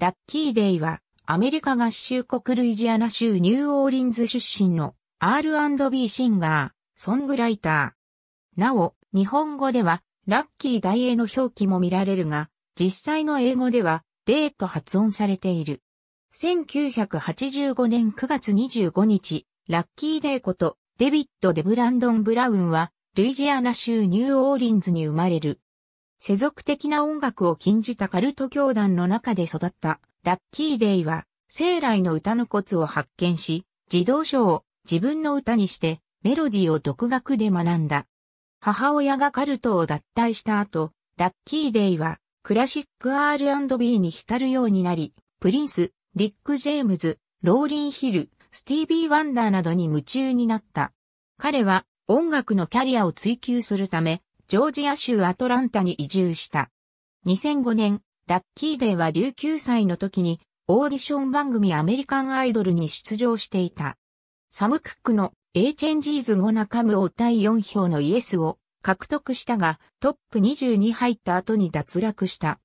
ラッキーデイはアメリカ合衆国ルイジアナ州ニューオーリンズ出身の R&B シンガー、ソングライター。なお、日本語ではラッキーダイエの表記も見られるが、実際の英語ではデーと発音されている。1985年9月25日、ラッキーデーことデビッド・デブランドン・ブラウンは、ルイジアナ州ニューオーリンズに生まれる。世俗的な音楽を禁じたカルト教団の中で育ったラッキーデイは、生来の歌のコツを発見し、児童書を自分の歌にしてメロディーを独学で学んだ。母親がカルトを脱退した後、ラッキーデイはクラシック R&B に浸るようになり、プリンス、リック・ジェームズ、ローリン・ヒル、スティービー・ワンダーなどに夢中になった。彼は音楽のキャリアを追求するため、ジョージア州アトランタに移住した。2005年、ラッキーデイは19歳の時にオーディション番組アメリカンアイドルに出場していた。サム・クックの A チェンジーズ5中ムを第4票のイエスを獲得したがトップ20に入った後に脱落した。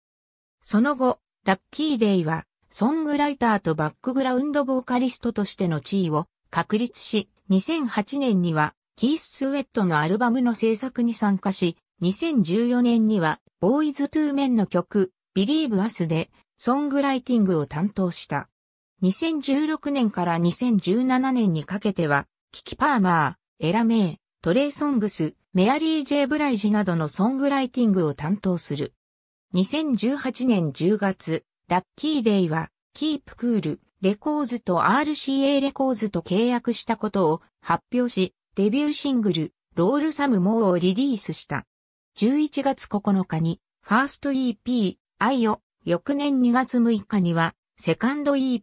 その後、ラッキーデイはソングライターとバックグラウンドボーカリストとしての地位を確立し、2008年にはキース・スウェットのアルバムの制作に参加し、2014年にはボーイズ・トゥーメンの曲 Believe Us でソングライティングを担当した。2016年から2017年にかけては、キキパーマー、エラメイ、トレイソングス、メアリー・ジェイ・ブライジなどのソングライティングを担当する。2018年10月、ラッキーデイは、キープクール、レコーズと RCA レコーズと契約したことを発表し、デビューシングル、 Roll Some Mo をリリースした。11月9日に、ファースト EP、 I を、翌年2月6日には、セカンド EP、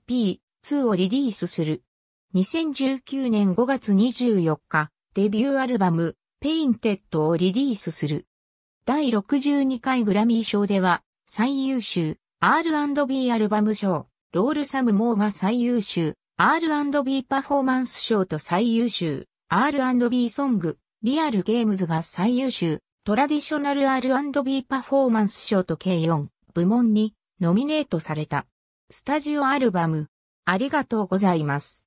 2をリリースする。2019年5月24日、デビューアルバム、 Painted をリリースする。第62回グラミー賞では、最優秀 R&B アルバム賞、 Roll Some Mo が最優秀 R&B パフォーマンス賞と最優秀 R&B ソング、リアルゲームズが最優秀トラディショナル R&B パフォーマンス賞と計4部門にノミネートされた。スタジオアルバム。ありがとうございます。